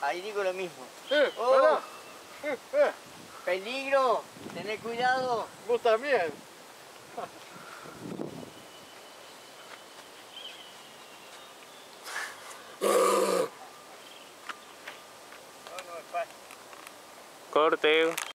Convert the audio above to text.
Ahí digo lo mismo. Eh, Oh. Peligro, tené cuidado. vos también. Corte.